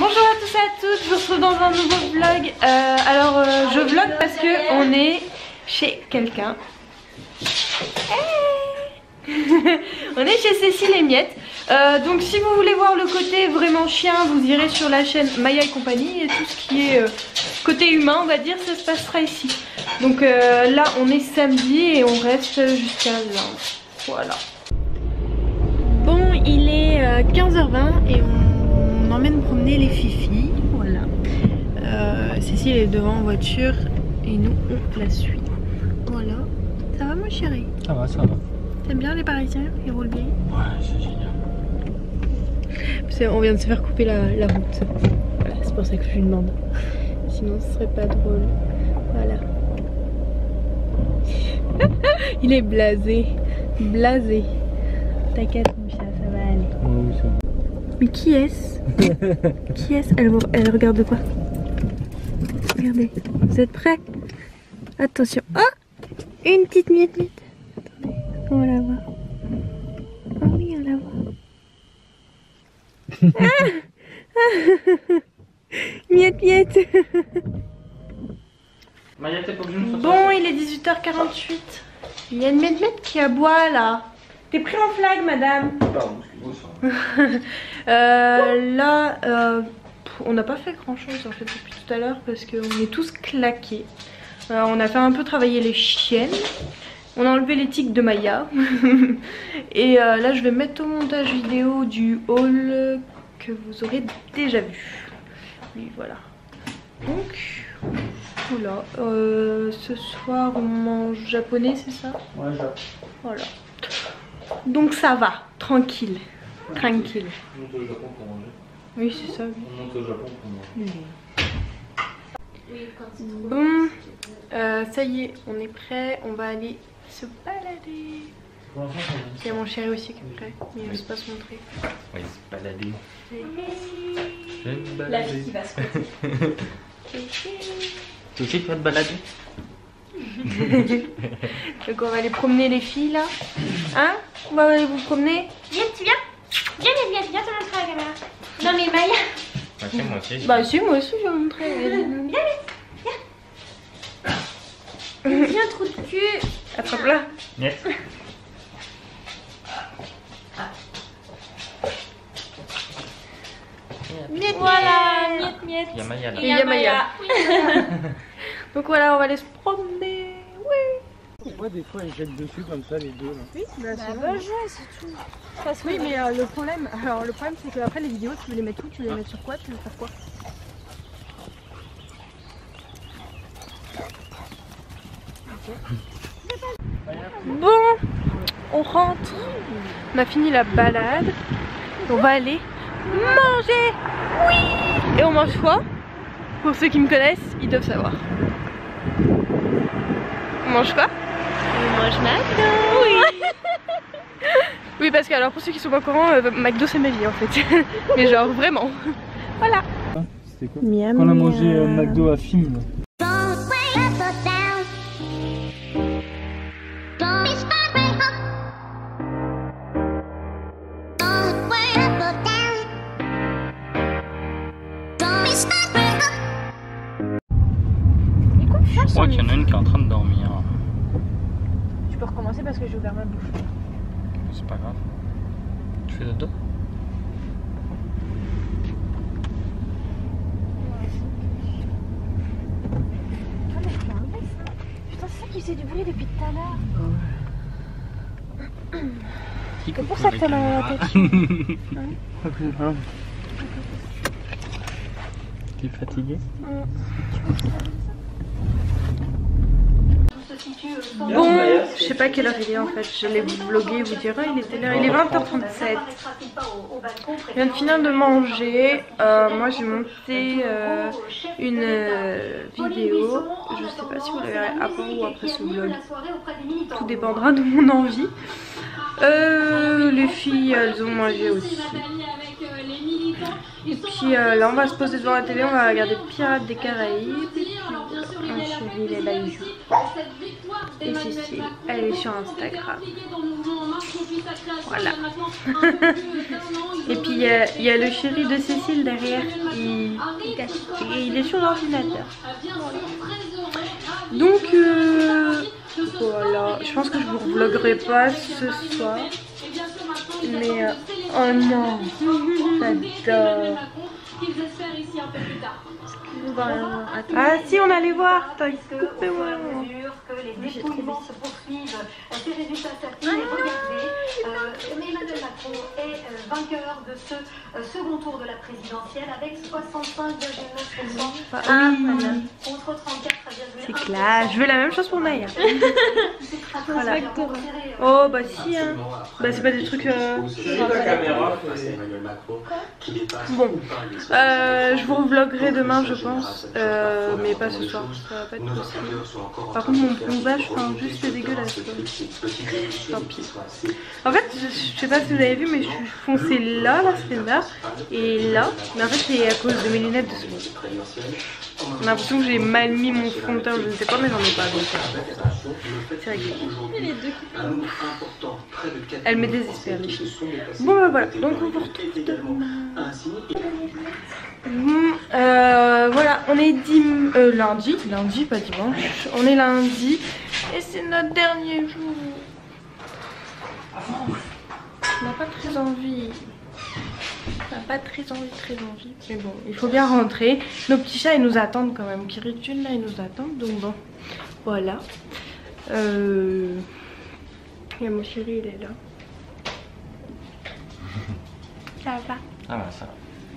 Bonjour à tous et à toutes, je vous retrouve dans un nouveau vlog. Euh, alors euh, je vlog parce que on est chez quelqu'un. on est chez Cécile et Miette. Euh, donc si vous voulez voir le côté vraiment chien, vous irez sur la chaîne Maya et compagnie et tout ce qui est côté humain, on va dire, ça se passera ici. Donc là on est samedi et on reste jusqu'à lundi. Voilà. Bon, il est 15h20 et on on emmène promener les fifis. Voilà. Euh, Cécile est devant en voiture et nous on la suit. Voilà. Ça va mon chéri Ça va, ça va. T'aimes bien les parisiens Ils roulent bien Ouais, c'est génial. On vient de se faire couper la, route. Voilà, c'est pour ça que je lui demande. Sinon ce serait pas drôle. Voilà. Il est blasé. Blasé. T'inquiète mon chat, ça va aller. Oui, ça va. Mais qui est-ce? Qui est-ce? Elle, elle regarde quoi? Regardez, vous êtes prêts? Attention. Oh Une petite miette miette. Attendez, on va la voir. Oh oui, on la voit. ah miette miette. Bon, il est 18h48. Il y a une miette miette qui aboie là. T'es pris en flag, madame euh, Là, euh, on n'a pas fait grand chose en fait depuis tout à l'heure parce qu'on est tous claqués. Euh, on a fait un peu travailler les chiennes. On a enlevé les tics de Maya. Et là, je vais mettre au montage vidéo du haul que vous aurez déjà vu. Oui, voilà. Donc, voilà. ce soir, on mange japonais, c'est ça? Ouais, Voilà. Donc ça va, tranquille. Tranquille. On monte au Japon pour manger. Oui, c'est ça. On monte au Japon pour manger. Bon, euh, ça y est, on est prêt. On va aller se balader. Il y a mon chéri aussi qui est prêt, mais il ne veut pas se montrer. Oui, se balader. Je me balader. La vie qui va se Toi aussi, tu vas te balader? Donc on va aller promener les filles là. Hein On va aller vous promener Viens, tu viens Viens, viens, viens, viens te montrer à la caméra. Non mais Maya. Ok, moi aussi. Bah si, moi aussi je vais montrer. Viens, viens, viens. Viens, trou de cul. Attrape là. Yes. Miette, voilà, miette, miette. Il y a Maya là. Il y a Maya. Donc voilà, on va aller se promener. Pourquoi des fois ils jettent dessus comme ça les deux là Oui, bah, c'est bah, c'est tout. oui, mais euh, le problème, alors le problème c'est que après les vidéos, tu veux les mettre où? Tu veux les mettre sur quoi? Tu veux faire quoi? Bon, on rentre. On a fini la balade. On va aller manger. Oui. Et on mange quoi? Pour ceux qui me connaissent, ils doivent savoir. On mange quoi? Mange McDo Oui Oui parce que alors pour ceux qui sont pas au courant, euh, McDo c'est ma vie en fait. Mais genre vraiment. Voilà. C'était quoi Quand on a mangé euh, McDo à film. Je crois qu'il y en a une qui est en train de dormir. Parce que j'ai ouvert ma bouche. C'est pas grave. Tu fais dodo Putain, c'est ça qui faisait du bruit depuis tout à l'heure. C'est pour ça que t'as mal à la tête. hein Tu es fatigué? Bon, je sais pas quelle heure il est en fait, je l'ai vlogué, vous direz, il était là, il est 20h37. Je viens de finir de manger, euh, moi j'ai monté euh, une euh, vidéo, je sais pas si vous la verrez avant ou après ce vlog, tout dépendra de mon envie. les filles elles ont mangé aussi. Et Puis euh, là, on va se poser devant la télé, on va regarder Pirates des Caraïbes. On suivit les Bayou. Et Cécile, elle est sur Instagram. Voilà. Et puis il y, a le chéri de Cécile derrière qui et il est sur l'ordinateur. Donc euh, voilà, je pense que je vous vloguerai pas ce soir. Mais euh, Oh non, j'adore. Ah si, on allait voir, t'as coupé que les dépouillements se poursuivent, euh, ces résultats s'appuient, regardez, euh, Emmanuel Macron vainqueur de ce euh, second tour de la présidentielle avec 65,9% oui. Ah, contre 34,1%. C'est clair, je veux la même chose pour Maya. voilà. Oh euh, bah si, hein. bah c'est pas des trucs. Euh... Bon, euh, je vous vloggerai demain, je pense, mais pas ce soir. Par contre, mon plombages enfin, juste dégueulasse. Tant pis. En fait, je, sais pas si vous avez vu, mais je suis foncée c'est là, là, c'est là, et là. Mais en fait, c'est à cause de mes lunettes de soleil. J'ai l'impression que j'ai mal mis mon fond de teint, je ne sais pas, mais j'en ai pas. Euh, c'est Elle m'est désespérée. Bon, bah voilà. Donc, on vous retrouve demain. Euh, voilà, on est dim euh, lundi, lundi, pas dimanche. On est lundi et c'est notre dernier jour on n'a pas très envie. Pas très envie très envie. Mais bon il faut bien rentrer. Nos petits chats ils nous attendent quand même. Kiritune là ils nous attendent. Donc bon voilà. Euh, et mon chéri il est là. Ça va. Ah bah ça va.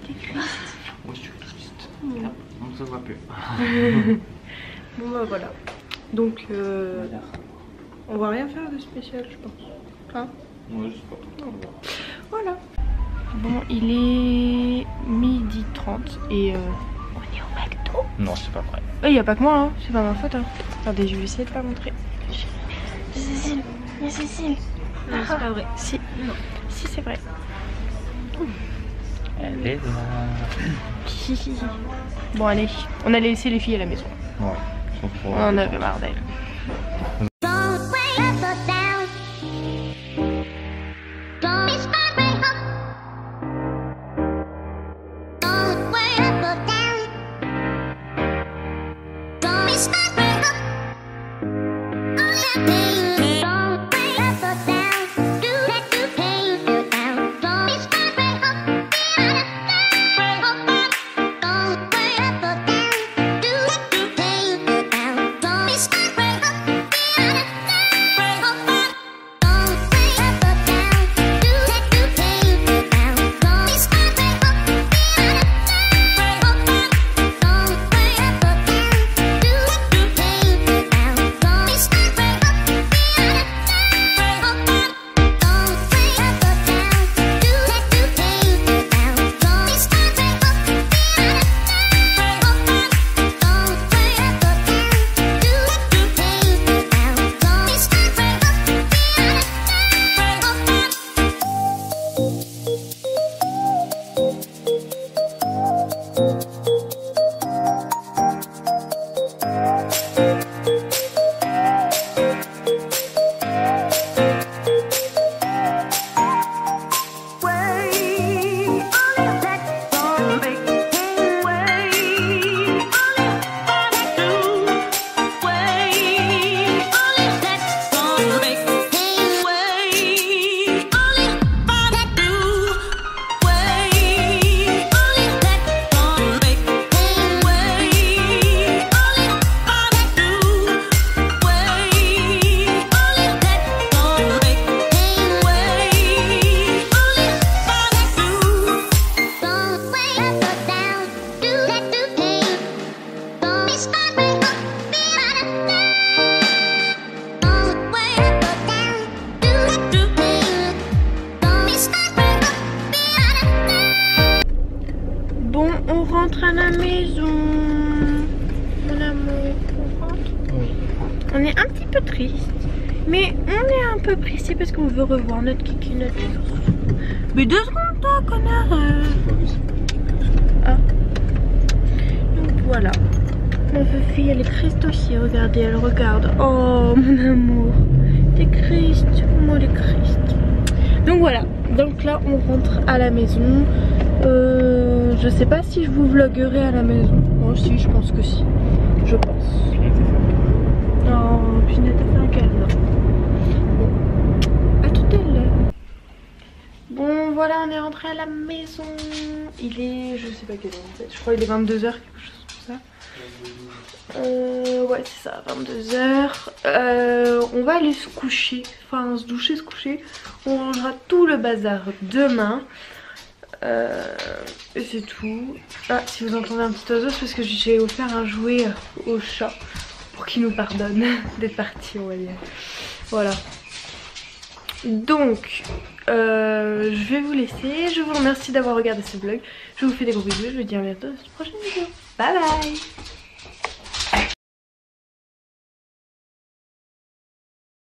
T'es triste. Oui je suis triste. Mmh. on se voit plus. Bon bah voilà. Donc euh, on va rien faire de spécial je pense. Hein? Voilà. Bon, il est midi 30 et euh, on est au McDo. Non, c'est pas vrai. Eh, il n'y a pas que moi, hein. c'est pas ma faute. Hein. Attendez, je vais essayer de pas montrer. Cécile, il y a Cécile. Non, c'est pas vrai. Si, non. si c'est vrai. Elle est là. bon, allez, on allait laisser les filles à la maison. Ouais, on en avait marre. Maison. Mon amour, on rentre. On est un petit peu triste. Mais on est un peu pressé parce qu'on veut revoir notre kiki, notre. Mais deux secondes, toi, connard. euh. Donc voilà. Ma fille, elle est triste aussi. Regardez, elle regarde. Oh, mon amour. T'es triste. Moi, elle est triste. Donc voilà, donc là on rentre à la maison. Euh, je sais pas si je vous vloguerai à la maison. Moi si, je pense que si. Je pense. Oh, Pinette a fait un câlin. Bon, à tout à l'heure. Bon, voilà, on est rentré à la maison. Il est, je sais pas quelle heure. Je crois qu'il est 22h, quelque chose comme ça. Euh, ouais, c'est ça, 22h. Euh, on va aller se coucher, enfin se doucher, se coucher. On rangera tout le bazar demain. Euh, c'est tout. Ah, si vous entendez un petit oiseau, c'est parce que j'ai offert un jouet au chat pour qu'il nous pardonne d'être parti, on va dire. Voilà. Donc, euh, je vais vous laisser. Je vous remercie d'avoir regardé ce vlog. Je vous fais des gros bisous. Je vous dis à bientôt dans une prochaine vidéo. Bye bye